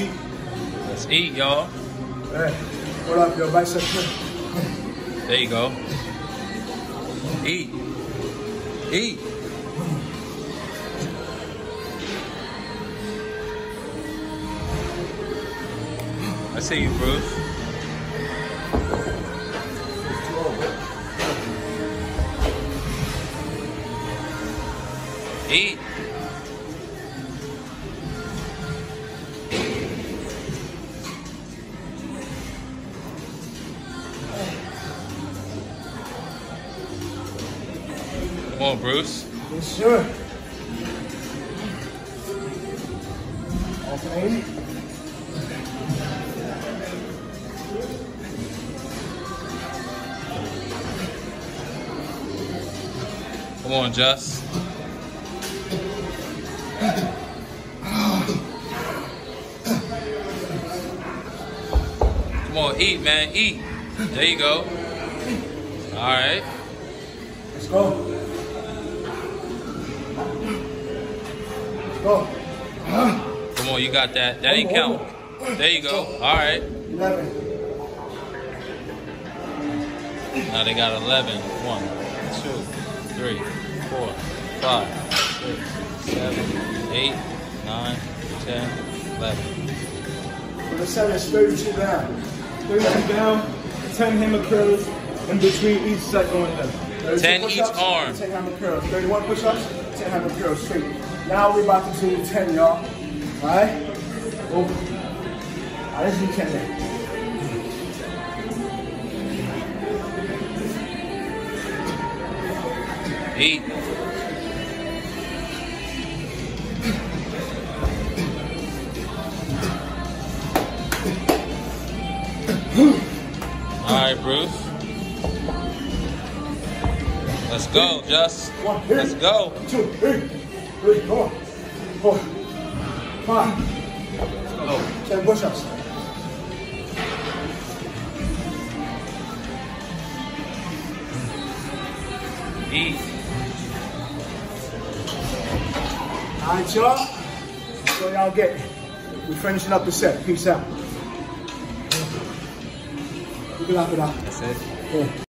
eat. Let's eat, y'all. Hey, what up, yo? Bicep curl. There you go. Eat. Eat. I see you, Bruce. Eat. Come on, Bruce. Yes, sir. Okay. Come on, Just. Come on, eat, man, eat. There you go. All right. Let's go. Go. Come on, you got that. That ain't count. There you go. All right. 11. Now they got 11. 1, 2, 3, 4, 5, 6, 7, 8, 9, 10, 11. For the seven, it's 32 down. 32 down, 10 hammer curls in between each set going down. 32 10 push-ups, each arm. 10 hammer curls. 31 push-ups, 10 hammer curls straight. Now we're about to do 10, y'all. Alright? Boom. Alright, let's do 10 now. Eat. All right, Bruce. Let's go, Just. Let's go. Two, three, three, four, four, five, Oh, 10 push-ups. eat. Alright, y'all. So y'all get. We're finishing up the set. Peace out. Can lock it out. That's it. Yeah.